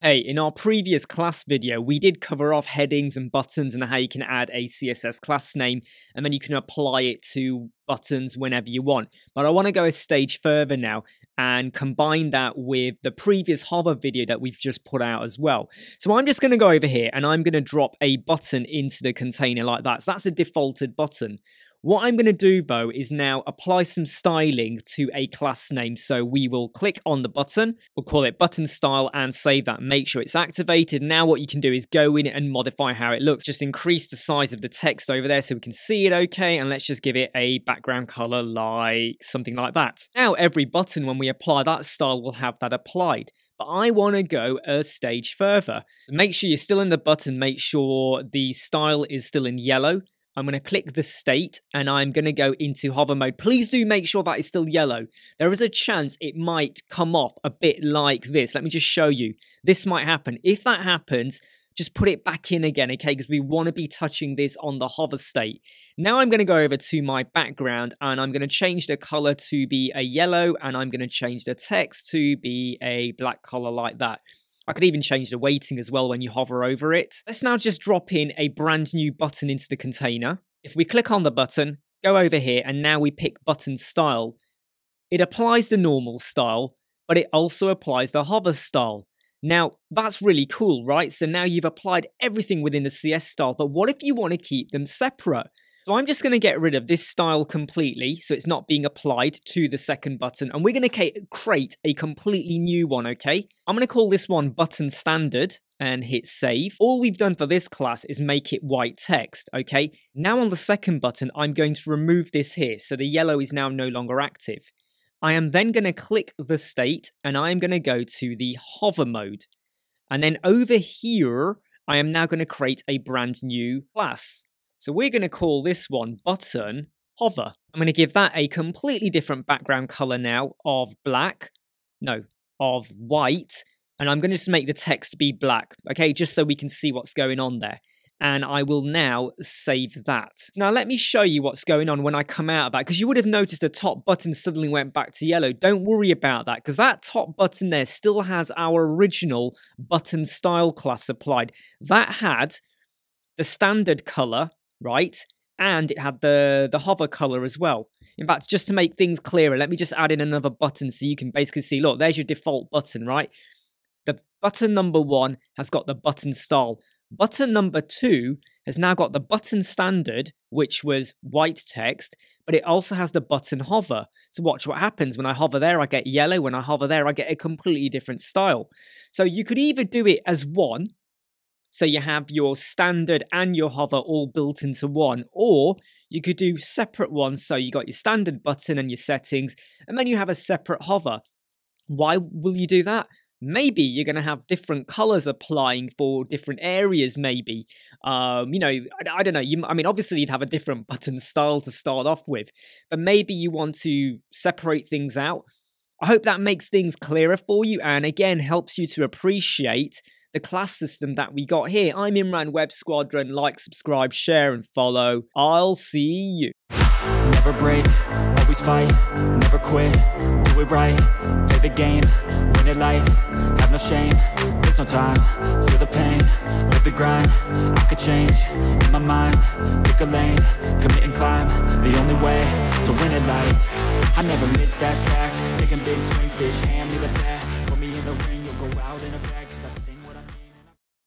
Hey, in our previous class video, we did cover off headings and buttons and how you can add a CSS class name and then you can apply it to buttons whenever you want. But I want to go a stage further now and combine that with the previous hover video that we've just put out as well. So I'm just going to go over here and I'm going to drop a button into the container like that. So that's a defaulted button. What I'm going to do though is now apply some styling to a class name. So we will click on the button, we'll call it button style and save that. Make sure it's activated. Now what you can do is go in and modify how it looks. Just increase the size of the text over there so we can see it okay. And let's just give it a background color like something like that. Now every button when we apply that style will have that applied but I want to go a stage further. Make sure you're still in the button, make sure the style is still in yellow, I'm going to click the state and I'm going to go into hover mode. Please do make sure that is still yellow. There is a chance it might come off a bit like this. Let me just show you. This might happen. If that happens, just put it back in again, okay? Because we want to be touching this on the hover state. Now I'm going to go over to my background and I'm going to change the color to be a yellow and I'm going to change the text to be a black color like that. I could even change the weighting as well when you hover over it. Let's now just drop in a brand new button into the container. If we click on the button, go over here, and now we pick button style, it applies the normal style, but it also applies the hover style. Now, that's really cool, right? So now you've applied everything within the CS style, but what if you want to keep them separate? So I'm just going to get rid of this style completely, so it's not being applied to the second button, and we're going to create a completely new one, okay? I'm going to call this one button standard and hit save. All we've done for this class is make it white text, okay? Now on the second button, I'm going to remove this here, so the yellow is now no longer active. I am then going to click the state, and I am going to go to the hover mode. And then over here, I am now going to create a brand new class. So we're going to call this one button hover. I'm going to give that a completely different background color now of black, no, of white, and I'm going to just make the text be black, okay, just so we can see what's going on there. And I will now save that. Now, let me show you what's going on when I come out of that, because you would have noticed the top button suddenly went back to yellow. Don't worry about that, because that top button there still has our original button style class applied. That had the standard color right? And it had the, the hover color as well. In fact, just to make things clearer, let me just add in another button so you can basically see, look, there's your default button, right? The button number one has got the button style. Button number two has now got the button standard, which was white text, but it also has the button hover. So watch what happens. When I hover there, I get yellow. When I hover there, I get a completely different style. So you could either do it as one, so you have your standard and your hover all built into one, or you could do separate ones. So you got your standard button and your settings, and then you have a separate hover. Why will you do that? Maybe you're going to have different colors applying for different areas. Maybe, um, you know, I, I don't know. You, I mean, obviously you'd have a different button style to start off with, but maybe you want to separate things out. I hope that makes things clearer for you, and again helps you to appreciate the class system that we got here. I'm Imran Web Squadron. Like, subscribe, share, and follow. I'll see you. Never break, always fight, never quit, do it right, play the game, win it life, have no shame, there's no time, feel the pain, live the grind, I could change, in my mind, pick a lane, commit and climb, the only way to win it life, I never miss, that fact, taking big swings, bitch, hand me the bat,